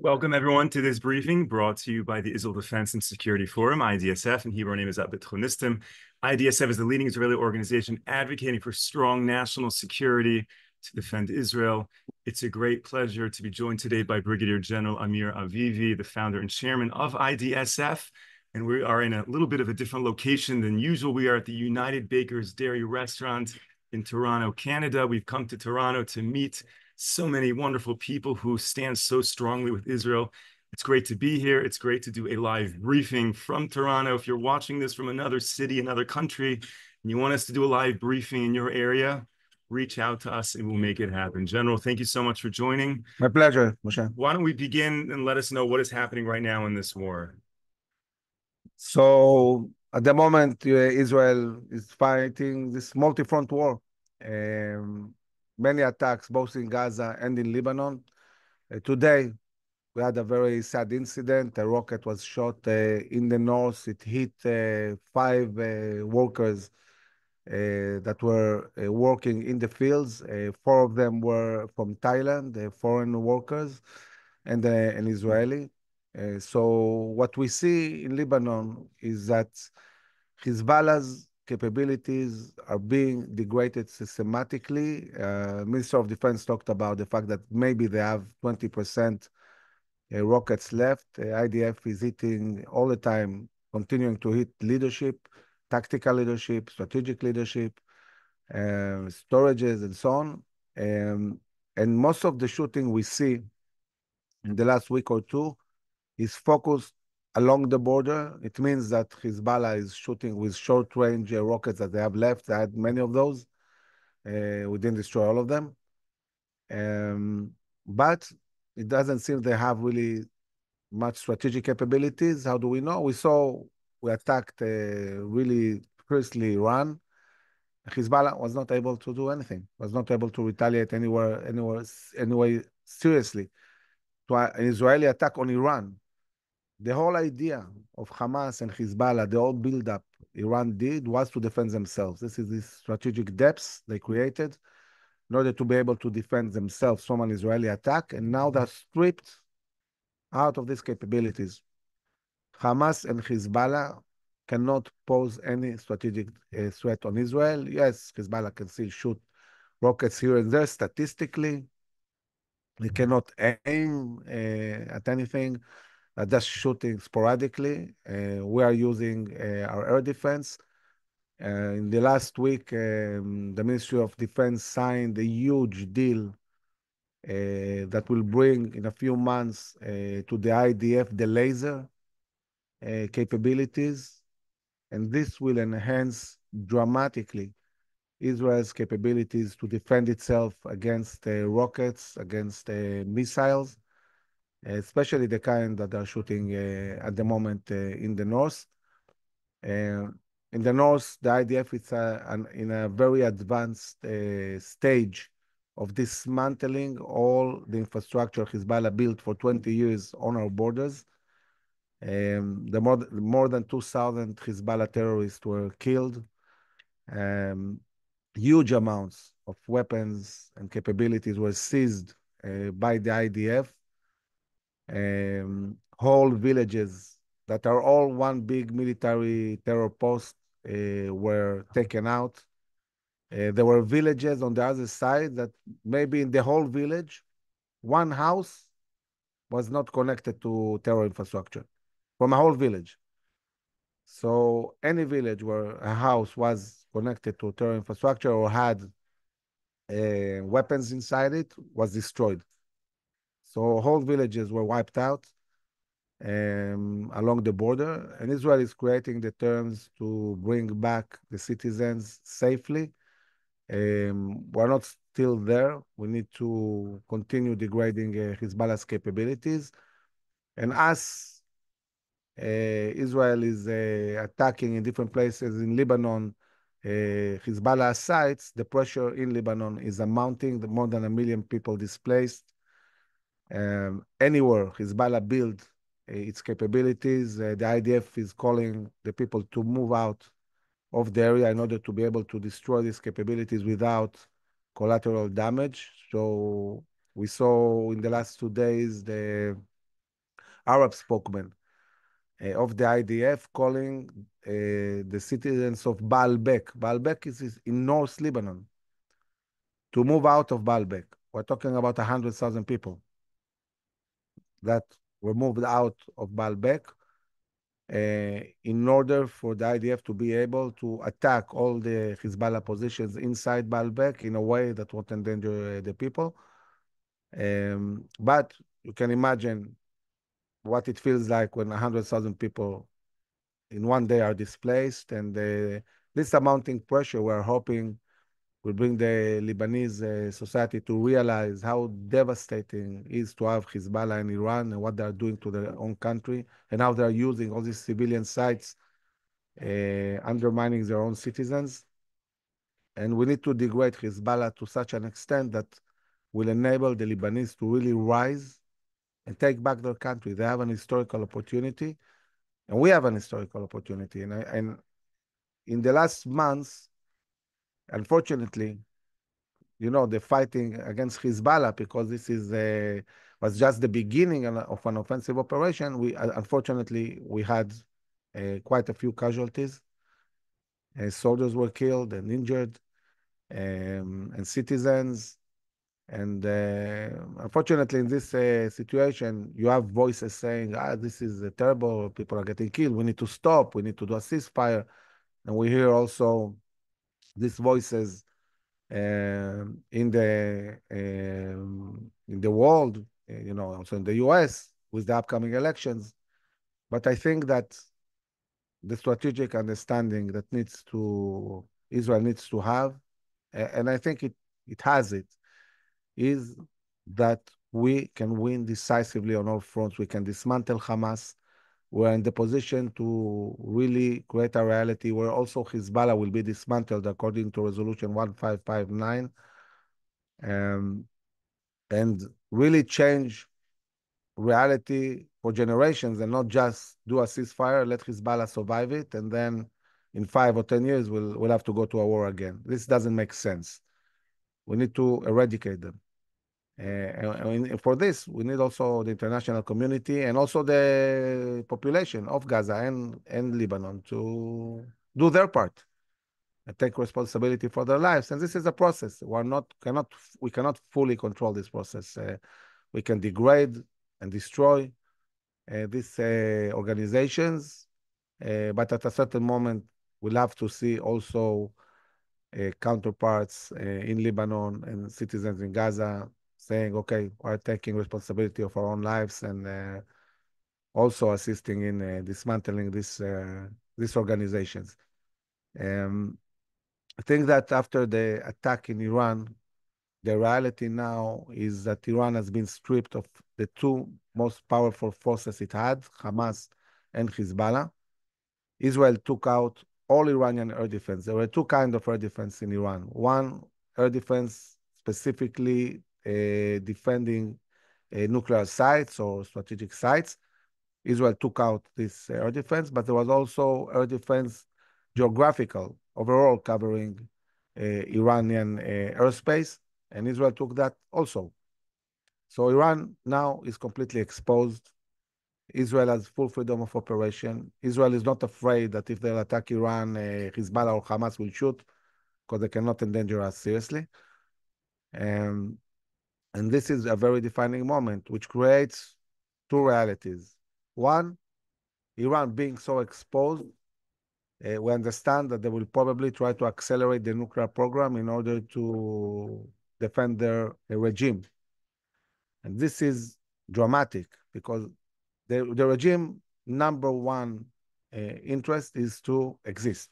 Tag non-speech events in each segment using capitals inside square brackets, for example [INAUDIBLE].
Welcome, everyone, to this briefing brought to you by the Israel Defense and Security Forum, IDSF, and Hebrew our name is Abit IDSF is the leading Israeli organization advocating for strong national security to defend Israel. It's a great pleasure to be joined today by Brigadier General Amir Avivi, the founder and chairman of IDSF. And we are in a little bit of a different location than usual. We are at the United Bakers Dairy Restaurant in Toronto, Canada. We've come to Toronto to meet so many wonderful people who stand so strongly with Israel. It's great to be here. It's great to do a live briefing from Toronto. If you're watching this from another city, another country, and you want us to do a live briefing in your area, reach out to us and we'll make it happen. General, thank you so much for joining. My pleasure, Moshe. Why don't we begin and let us know what is happening right now in this war? So, at the moment, uh, Israel is fighting this multi front war. Um, many attacks both in Gaza and in Lebanon. Uh, today, we had a very sad incident. A rocket was shot uh, in the north. It hit uh, five uh, workers uh, that were uh, working in the fields. four of them were from Thailand, foreign workers, and an Israeli. so what we see in Lebanon is that Hezbollah's capabilities are being degraded systematically. Uh, Minister of Defense talked about the fact that maybe they have 20% uh, rockets left. Uh, IDF is hitting all the time, continuing to hit leadership, tactical leadership, strategic leadership, uh, storages, and so on. Um, and most of the shooting we see in the last week or two is focused along the border. It means that Hezbollah is shooting with short-range uh, rockets that they have left. They had many of those. Uh, we didn't destroy all of them. Um, but it doesn't seem they have really much strategic capabilities. How do we know? We saw we attacked uh, really fiercely Iran. Hezbollah was not able to do anything, was not able to retaliate anywhere, anywhere, anyway, seriously. To an Israeli attack on Iran the whole idea of Hamas and Hezbollah, the whole buildup Iran did was to defend themselves. This is the strategic depths they created in order to be able to defend themselves from an Israeli attack. And now they're stripped out of these capabilities. Hamas and Hezbollah cannot pose any strategic uh, threat on Israel. Yes, Hezbollah can still shoot rockets here and there statistically. They cannot aim uh, at anything just shooting sporadically. Uh, we are using uh, our air defense. in the last week, um, the Ministry of Defense signed a huge deal that will bring in a few months to the IDF the laser capabilities, and this will enhance dramatically Israel's capabilities to defend itself against rockets, against missiles especially the kind that are shooting uh, at the moment uh, in the north. Uh, in the north, the IDF is an, in a very advanced stage of dismantling all the infrastructure Hezbollah built for 20 years on our borders. Um, the more, more than 2,000 Hezbollah terrorists were killed. Um, huge amounts of weapons and capabilities were seized uh, by the IDF um, whole villages that are all one big military terror post uh, were taken out. Uh, there were villages on the other side that maybe in the whole village, one house was not connected to terror infrastructure from a whole village. So any village where a house was connected to terror infrastructure or had uh, weapons inside it was destroyed. So whole villages were wiped out um, along the border, and Israel is creating the terms to bring back the citizens safely. Um, we're not still there. We need to continue degrading uh, Hezbollah's capabilities. And as uh, Israel is uh, attacking in different places in Lebanon, uh, Hezbollah sites, the pressure in Lebanon is mounting, more than a million people displaced um, anywhere Hezbollah build uh, its capabilities, uh, the IDF is calling the people to move out of the area in order to be able to destroy these capabilities without collateral damage. So we saw in the last two days the Arab spokesman uh, of the IDF calling uh, the citizens of Baalbek. Baalbek is, is in North Lebanon to move out of Baalbek. We're talking about 100,000 people that were moved out of Baalbek uh, in order for the IDF to be able to attack all the Hezbollah positions inside Baalbek in a way that won't endanger uh, the people. Um, but you can imagine what it feels like when 100,000 people in one day are displaced. And uh, this amounting pressure, we're hoping will bring the Lebanese uh, society to realize how devastating it is to have Hezbollah in Iran and what they're doing to their own country and how they're using all these civilian sites, uh, undermining their own citizens. And we need to degrade Hezbollah to such an extent that will enable the Lebanese to really rise and take back their country. They have an historical opportunity, and we have an historical opportunity. And, I, and in the last months, unfortunately, you know, the fighting against Hezbollah, because this is a, was just the beginning of an offensive operation, we unfortunately, we had uh, quite a few casualties. Uh, soldiers were killed and injured, um, and citizens. And uh, unfortunately, in this uh, situation, you have voices saying, ah, this is uh, terrible, people are getting killed, we need to stop, we need to do a ceasefire. And we hear also these voices um, in the um, in the world, uh, you know, also in the US with the upcoming elections. But I think that the strategic understanding that needs to Israel needs to have, and I think it it has it, is that we can win decisively on all fronts. We can dismantle Hamas. We're in the position to really create a reality where also Hezbollah will be dismantled according to Resolution 1559 um, and really change reality for generations and not just do a ceasefire, let Hezbollah survive it, and then in five or 10 years, we'll, we'll have to go to a war again. This doesn't make sense. We need to eradicate them. Uh, and for this, we need also the international community and also the population of Gaza and, and Lebanon to do their part and take responsibility for their lives. And this is a process. We're not cannot we cannot fully control this process. Uh, we can degrade and destroy uh, these uh, organizations, but at a certain moment, we'll have to see also counterparts in Lebanon and citizens in Gaza saying, okay, we're taking responsibility of our own lives and uh, also assisting in uh, dismantling this, uh, these organizations. Um, I think that after the attack in Iran, the reality now is that Iran has been stripped of the two most powerful forces it had, Hamas and Hezbollah. Israel took out all Iranian air defense. There were two kinds of air defense in Iran. One air defense specifically defending uh, nuclear sites or strategic sites. Israel took out this air defense, but there was also air defense geographical overall covering uh, Iranian airspace, and Israel took that also. So Iran now is completely exposed. Israel has full freedom of operation. Israel is not afraid that if they attack Iran, uh, Hezbollah or Hamas will shoot because they cannot endanger us seriously. Um, and this is a very defining moment, which creates two realities. One, Iran being so exposed, uh, we understand that they will probably try to accelerate the nuclear program in order to defend their uh, regime. And this is dramatic because the, the regime number one uh, interest is to exist.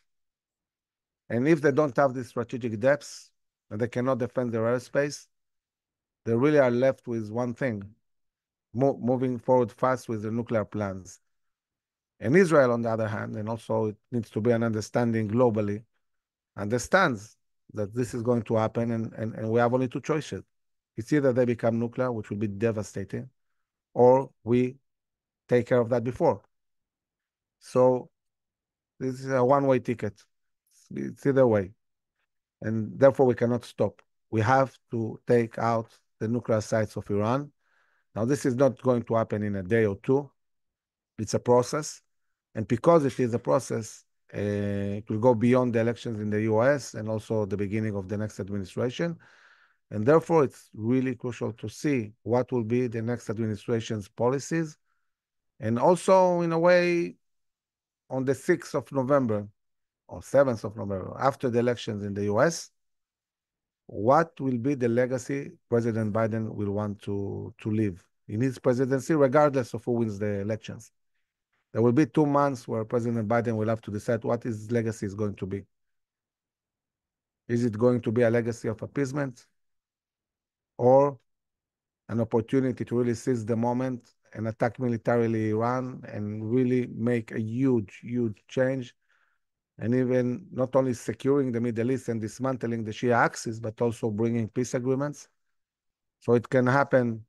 And if they don't have the strategic depths and they cannot defend their airspace, they really are left with one thing, mo moving forward fast with the nuclear plans. And Israel, on the other hand, and also it needs to be an understanding globally, understands that this is going to happen and, and, and we have only two choices. It's either they become nuclear, which will be devastating, or we take care of that before. So this is a one-way ticket. It's either way. And therefore we cannot stop. We have to take out the nuclear sites of Iran. Now, this is not going to happen in a day or two. It's a process. And because it is a process, uh, it will go beyond the elections in the US and also the beginning of the next administration. And therefore, it's really crucial to see what will be the next administration's policies. And also, in a way, on the 6th of November or 7th of November, after the elections in the US, what will be the legacy President Biden will want to, to leave in his presidency, regardless of who wins the elections. There will be two months where President Biden will have to decide what his legacy is going to be. Is it going to be a legacy of appeasement or an opportunity to really seize the moment and attack militarily Iran and really make a huge, huge change and even not only securing the Middle East and dismantling the Shia axis, but also bringing peace agreements. So it can happen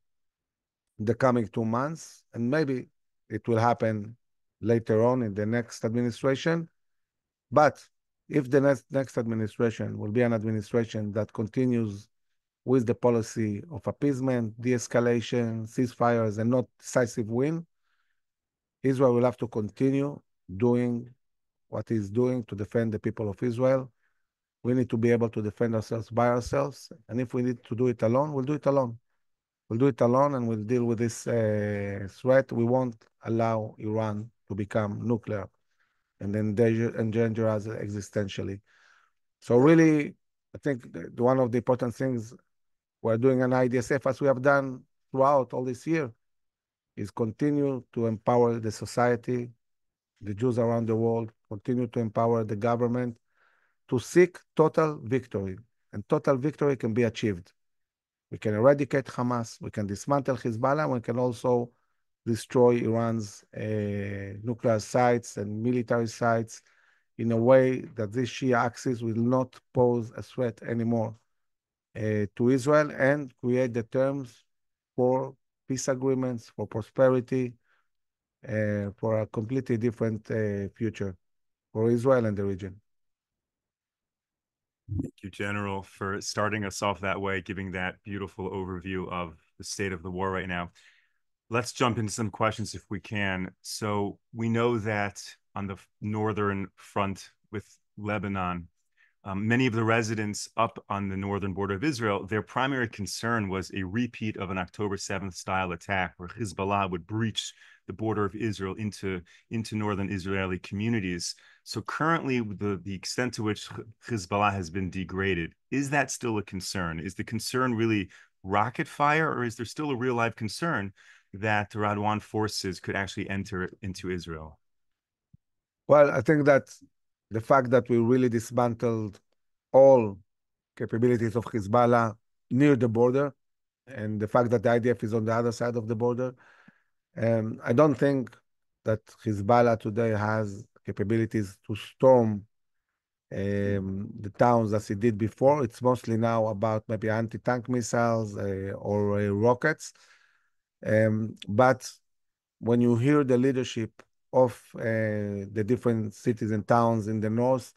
in the coming two months, and maybe it will happen later on in the next administration. But if the next, next administration will be an administration that continues with the policy of appeasement, de-escalation, ceasefires, and not decisive win, Israel will have to continue doing what he's doing to defend the people of Israel. We need to be able to defend ourselves by ourselves. And if we need to do it alone, we'll do it alone. We'll do it alone and we'll deal with this uh, threat. We won't allow Iran to become nuclear and endanger, endanger us existentially. So really, I think one of the important things we're doing an IDSF, as we have done throughout all this year, is continue to empower the society, the Jews around the world, continue to empower the government to seek total victory. And total victory can be achieved. We can eradicate Hamas, we can dismantle Hezbollah, we can also destroy Iran's uh, nuclear sites and military sites in a way that this Shia axis will not pose a threat anymore uh, to Israel and create the terms for peace agreements, for prosperity, uh, for a completely different uh, future for Israel and the region. Thank you, General, for starting us off that way, giving that beautiful overview of the state of the war right now. Let's jump into some questions if we can. So we know that on the northern front with Lebanon, um, many of the residents up on the northern border of Israel, their primary concern was a repeat of an October 7th style attack where Hezbollah would breach the border of Israel into, into northern Israeli communities. So currently, the, the extent to which Hezbollah has been degraded, is that still a concern? Is the concern really rocket fire, or is there still a real life concern that the Radwan forces could actually enter into Israel? Well, I think that the fact that we really dismantled all capabilities of Hezbollah near the border, and the fact that the IDF is on the other side of the border, um, I don't think that Hezbollah today has capabilities to storm um, the towns as it did before. It's mostly now about maybe anti-tank missiles uh, or uh, rockets. Um, but when you hear the leadership of uh, the different cities and towns in the north,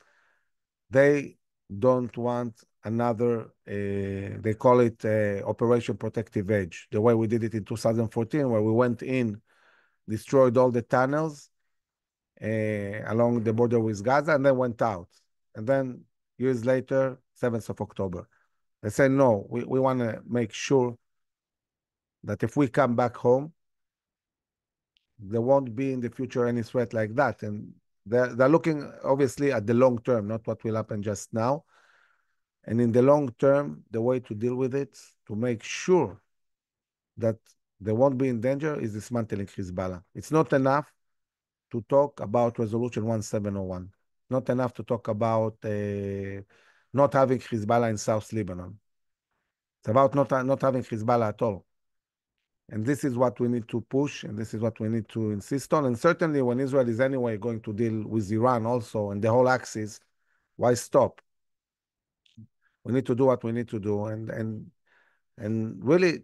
they don't want another, uh, they call it uh, Operation Protective Edge, the way we did it in 2014, where we went in, destroyed all the tunnels along the border with Gaza, and then went out. And then years later, 7th of October, they said, no, we, we want to make sure that if we come back home, there won't be in the future any threat like that. And they're, they're looking obviously at the long term, not what will happen just now. And in the long term, the way to deal with it, to make sure that they won't be in danger, is dismantling Hezbollah. It's not enough to talk about Resolution 1701. Not enough to talk about uh, not having Hezbollah in South Lebanon. It's about not, not having Hezbollah at all. And this is what we need to push, and this is what we need to insist on. And certainly, when Israel is anyway going to deal with Iran also and the whole axis, why stop? We need to do what we need to do, and and and really,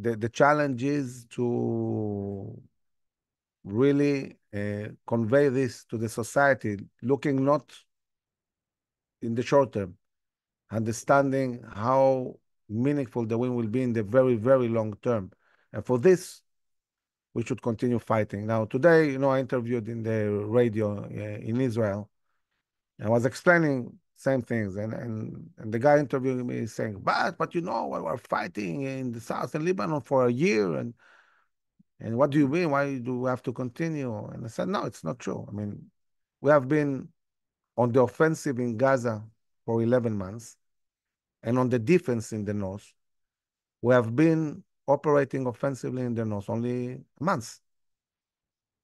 the the challenge is to really uh, convey this to the society, looking not in the short term, understanding how meaningful the win will be in the very very long term and for this, we should continue fighting. Now, today, you know, I interviewed in the radio uh, in Israel. I was explaining same things, and, and and the guy interviewing me is saying, "But but you know, we were fighting in the south in Lebanon for a year, and and what do you mean? Why do we have to continue?" And I said, "No, it's not true. I mean, we have been on the offensive in Gaza for 11 months, and on the defense in the north, we have been operating offensively in the north only months.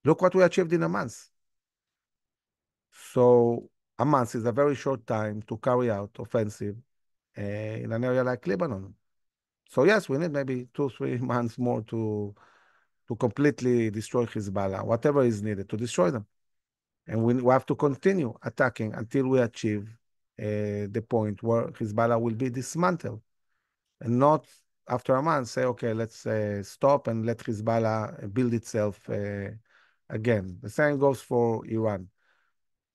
Look what we achieved in a month. So a month is a very short time to carry out offensive uh, in an area like Lebanon. So yes, we need maybe two, three [LAUGHS] months more to to completely destroy Hezbollah, whatever is needed to destroy them. And we, we have to continue attacking until we achieve uh, the point where Hezbollah will be dismantled and not after a month say, okay, let's uh, stop and let Hezbollah build itself uh, again. The same goes for Iran.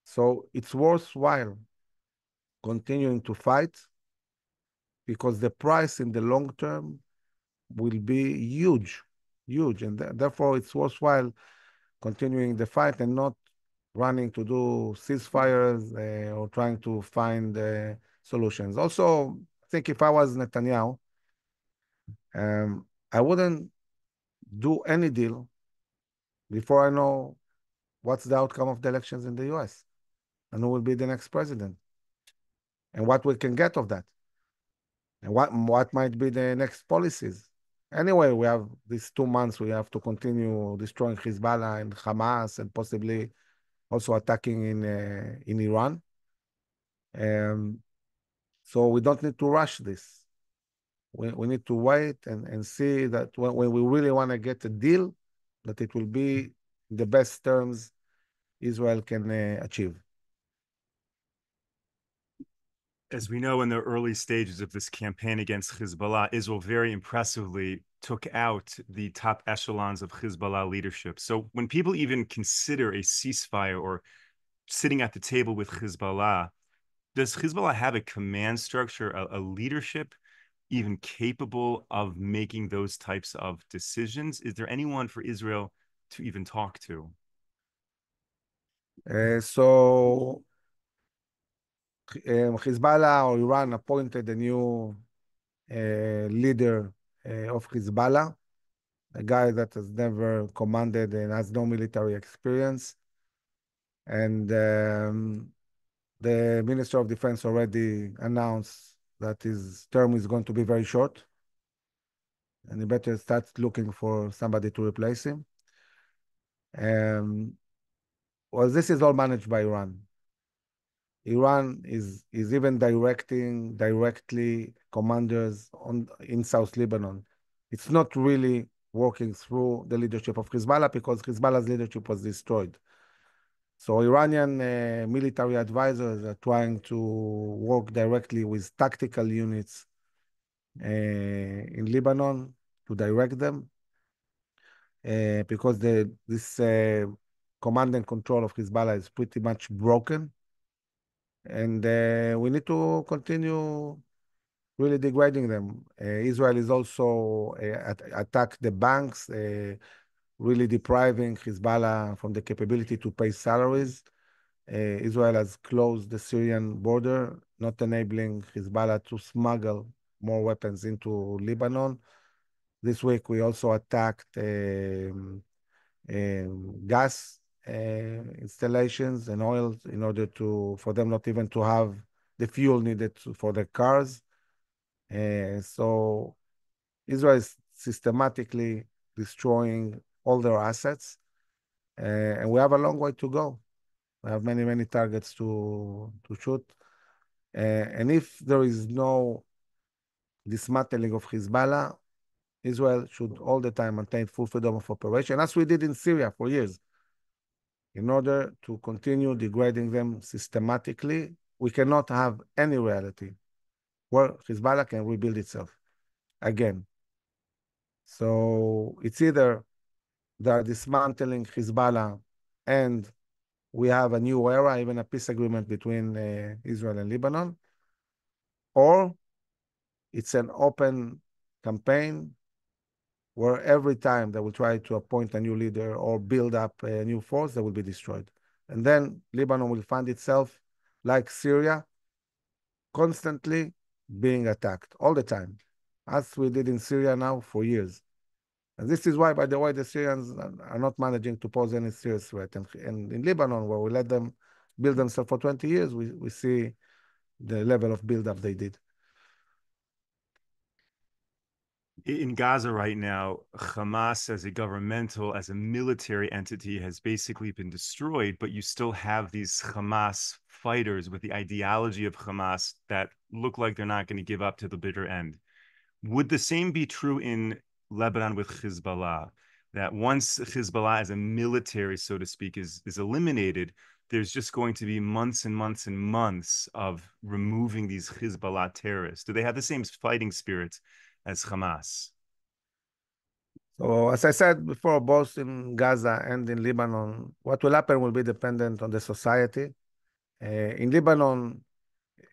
So it's worthwhile continuing to fight because the price in the long term will be huge, huge. And th therefore, it's worthwhile continuing the fight and not running to do ceasefires uh, or trying to find uh, solutions. Also, I think if I was Netanyahu, um, I wouldn't do any deal before I know what's the outcome of the elections in the US and who will be the next president and what we can get of that and what, what might be the next policies. Anyway, we have these two months, we have to continue destroying Hezbollah and Hamas and possibly also attacking in, uh, in Iran. Um, so we don't need to rush this we, we need to wait and, and see that when, when we really want to get a deal, that it will be the best terms Israel can uh, achieve. As we know, in the early stages of this campaign against Hezbollah, Israel very impressively took out the top echelons of Hezbollah leadership. So when people even consider a ceasefire or sitting at the table with Hezbollah, does Hezbollah have a command structure, a, a leadership even capable of making those types of decisions? Is there anyone for Israel to even talk to? Uh, so um, Hezbollah or Iran appointed a new uh, leader uh, of Hezbollah, a guy that has never commanded and has no military experience. And um, the Minister of Defense already announced that his term is going to be very short. And he better start looking for somebody to replace him. Um, well, this is all managed by Iran. Iran is is even directing directly commanders on in South Lebanon. It's not really working through the leadership of Hezbollah because Hezbollah's leadership was destroyed. So Iranian uh, military advisors are trying to work directly with tactical units uh, in Lebanon to direct them uh, because the, this uh, command and control of Hezbollah is pretty much broken. And uh, we need to continue really degrading them. Uh, Israel is also at, attacked the banks really depriving Hezbollah from the capability to pay salaries. Uh, Israel has closed the Syrian border, not enabling Hezbollah to smuggle more weapons into Lebanon. This week, we also attacked um, um, gas uh, installations and oil in order to for them not even to have the fuel needed to, for their cars. Uh, so Israel is systematically destroying all their assets. Uh, and we have a long way to go. We have many, many targets to, shoot. Uh, and if there is no dismantling of Hezbollah, Israel should all the time maintain full freedom of operation, as we did in Syria for years. In order to continue degrading them systematically, we cannot have any reality where Hezbollah can rebuild itself again. So it's either they are dismantling Hezbollah, and we have a new era, even a peace agreement between uh, Israel and Lebanon, or it's an open campaign where every time they will try to appoint a new leader or build up a new force, they will be destroyed. And then Lebanon will find itself like Syria, constantly being attacked all the time, as we did in Syria now for years. And this is why, by the way, the Syrians are not managing to pose any serious threat. And, and in Lebanon, where we let them build themselves for 20 years, we, we see the level of buildup they did. in Gaza right now, Hamas as a governmental, as a military entity has basically been destroyed, but you still have these Hamas fighters with the ideology of Hamas that look like they're not going to give up to the bitter end. Would the same be true in Lebanon with Hezbollah? That once Hezbollah as a military, so to speak, is, is eliminated, there's just going to be months and months and months of removing these Hezbollah terrorists. Do they have the same fighting spirit as Hamas? So, as I said before, both in Gaza and in Lebanon, what will happen will be dependent on the society. Uh, in Lebanon,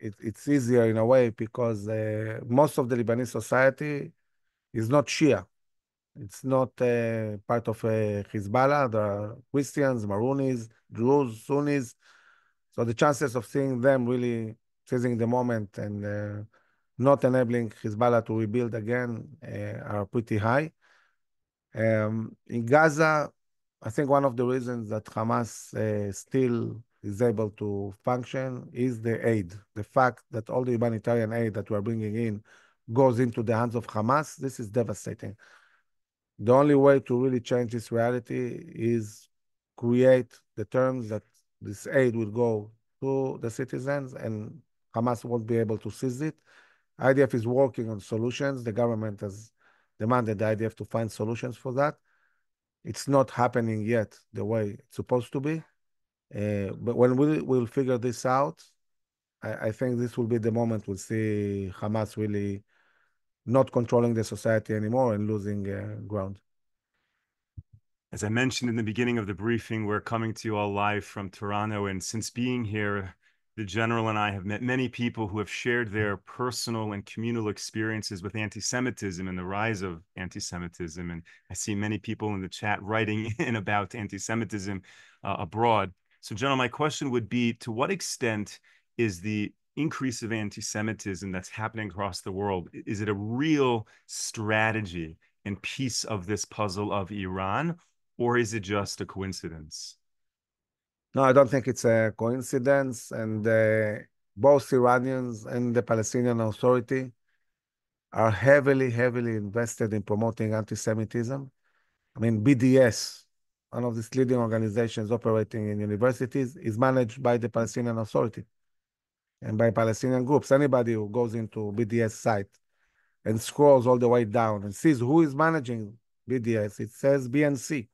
it, it's easier in a way because uh, most of the Lebanese society is not Shia. It's not uh, part of uh, Hezbollah. There are Christians, Maroonis, Druze, Sunnis. So the chances of seeing them really seizing the moment and uh, not enabling Hezbollah to rebuild again uh, are pretty high. Um, in Gaza, I think one of the reasons that Hamas uh, still is able to function is the aid. The fact that all the humanitarian aid that we're bringing in goes into the hands of Hamas, this is devastating. The only way to really change this reality is create the terms that this aid will go to the citizens and Hamas won't be able to seize it. IDF is working on solutions. The government has demanded the IDF to find solutions for that. It's not happening yet the way it's supposed to be. Uh, but when we will figure this out, I, I, think this will be the moment we'll see Hamas really not controlling the society anymore and losing uh, ground. As I mentioned in the beginning of the briefing, we're coming to you all live from Toronto. And since being here, the general and I have met many people who have shared their personal and communal experiences with anti-Semitism and the rise of anti-Semitism. And I see many people in the chat writing [LAUGHS] in about anti-Semitism uh, abroad. So, General, my question would be: To what extent is the increase of anti-Semitism that's happening across the world is it a real strategy and piece of this puzzle of Iran, or is it just a coincidence? No, I don't think it's a coincidence. And uh, both Iranians and the Palestinian Authority are heavily, heavily invested in promoting anti-Semitism. I mean, BDS, one of these leading organizations operating in universities, is managed by the Palestinian Authority and by Palestinian groups. Anybody who goes into BDS site and scrolls all the way down and sees who is managing BDS, it says BNC.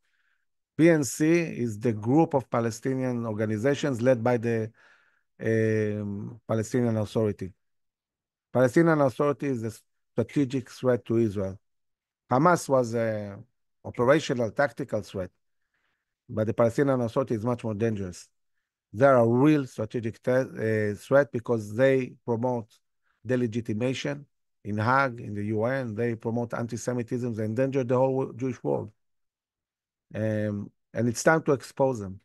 BNC is the group of Palestinian organizations led by the um, Palestinian Authority. Palestinian Authority is a strategic threat to Israel. Hamas was an operational, tactical threat, but the Palestinian Authority is much more dangerous. They are a real strategic uh, threat because they promote delegitimation in Hague, in the UN. They promote anti-Semitism. They endanger the whole Jewish world. Um, and it's time to expose them.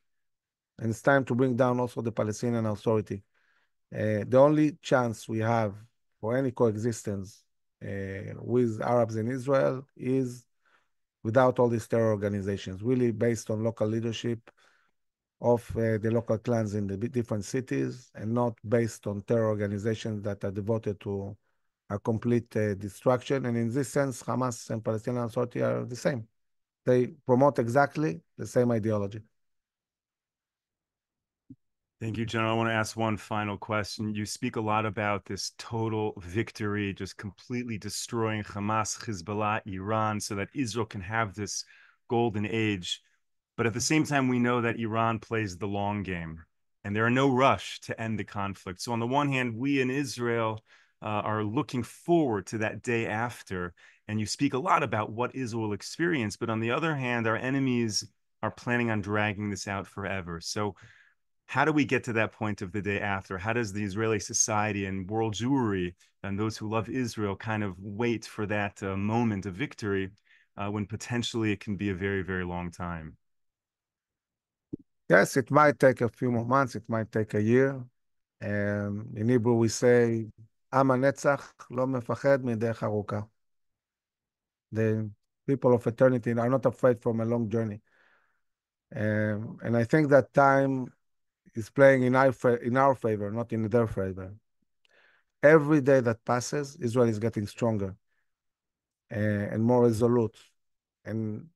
And it's time to bring down also the Palestinian Authority. Uh, the only chance we have for any coexistence uh, with Arabs in Israel is without all these terror organizations, really based on local leadership of uh, the local clans in the different cities and not based on terror organizations that are devoted to a complete uh, destruction. And in this sense, Hamas and Palestinian Authority are the same. They promote exactly the same ideology. Thank you, General. I want to ask one final question. You speak a lot about this total victory, just completely destroying Hamas, Hezbollah, Iran, so that Israel can have this golden age. But at the same time, we know that Iran plays the long game and there are no rush to end the conflict. So, on the one hand, we in Israel uh, are looking forward to that day after and you speak a lot about what Israel will experience. But on the other hand, our enemies are planning on dragging this out forever. So, how do we get to that point of the day after? How does the Israeli society and world Jewry and those who love Israel kind of wait for that uh, moment of victory uh, when potentially it can be a very, very long time? Yes, it might take a few more months. It might take a year. Um, in Hebrew, we say, עם הנצח לא מפחד מדרך ארוכה. The people of eternity are not afraid from a long journey. Um, and I think that time is playing in our, in our favor, not in their favor. Every day that passes, Israel is getting stronger uh, and more resolute. And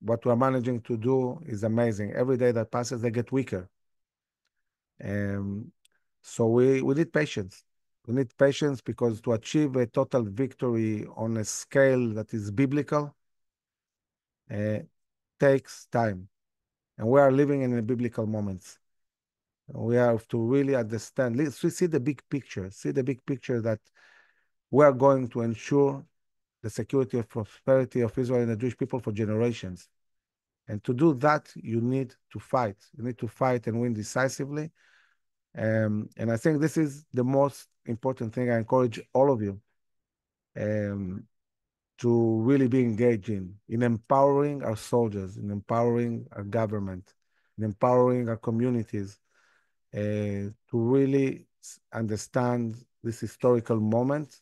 what we're managing to do is amazing. Every day that passes, they get weaker. Um, so we, we need patience. We need patience because to achieve a total victory on a scale that is biblical uh, takes time. And we are living in a biblical moments. We have to really understand, see the big picture, see the big picture that we are going to ensure the security and prosperity of Israel and the Jewish people for generations. And to do that, you need to fight. You need to fight and win decisively. Um, and I think this is the most important thing I encourage all of you um, to really be engaged in, in empowering our soldiers, in empowering our government, in empowering our communities uh, to really understand this historical moment.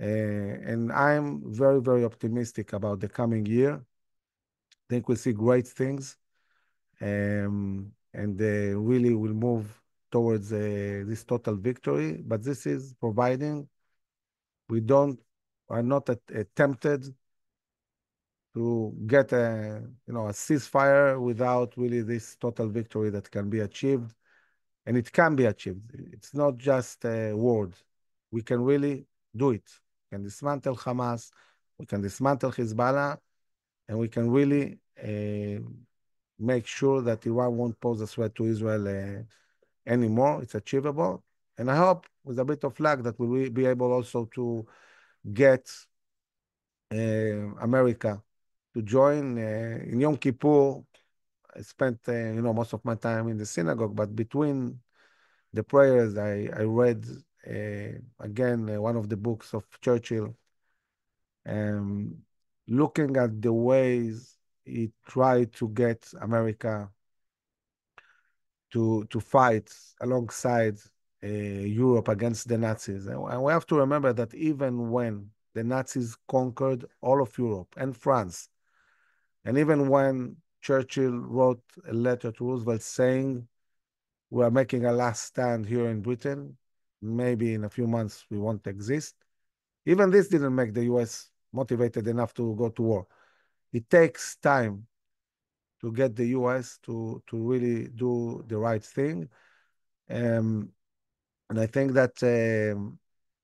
Uh, and I'm very, very optimistic about the coming year. I think we'll see great things um, and uh, really will move towards uh, this total victory. But this is providing we don't are not tempted to get a you know a ceasefire without really this total victory that can be achieved, and it can be achieved. It's not just a word. We can really do it. Can dismantle Hamas. We can dismantle Hezbollah, and we can really uh, make sure that Iran won't pose a threat to Israel uh, anymore. It's achievable. And I hope with a bit of luck that we will be able also to get uh, America to join. In Yom Kippur, I spent, you know, most of my time in the synagogue, but between the prayers, I, I read again uh, one of the books of Churchill, um, looking at the ways he tried to get America to to fight alongside uh, Europe against the Nazis. And we have to remember that even when the Nazis conquered all of Europe and France, and even when Churchill wrote a letter to Roosevelt saying, we are making a last stand here in Britain, maybe in a few months we won't exist. Even this didn't make the US motivated enough to go to war. It takes time to get the US to, to really do the right thing. Um, and I think that um,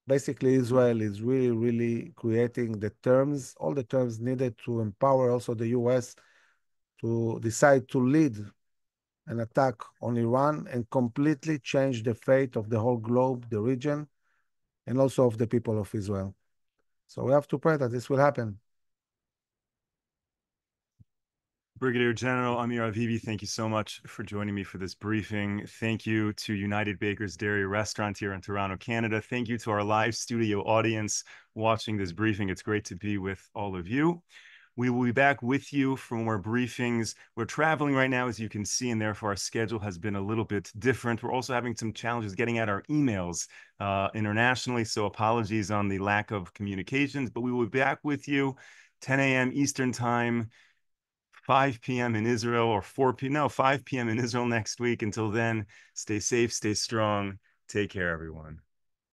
basically Israel is really, really creating the terms, all the terms needed to empower also the US to decide to lead an attack on Iran and completely change the fate of the whole globe, the region, and also of the people of Israel. So we have to pray that this will happen. Brigadier General Amir Avivi, thank you so much for joining me for this briefing. Thank you to United Bakers Dairy Restaurant here in Toronto, Canada. Thank you to our live studio audience watching this briefing. It's great to be with all of you. We will be back with you for more briefings. We're traveling right now, as you can see, and therefore our schedule has been a little bit different. We're also having some challenges getting at our emails uh, internationally, so apologies on the lack of communications, but we will be back with you 10 a.m. Eastern Time 5 p.m. in Israel or 4 p.m. No, 5 p.m. in Israel next week. Until then, stay safe, stay strong. Take care, everyone.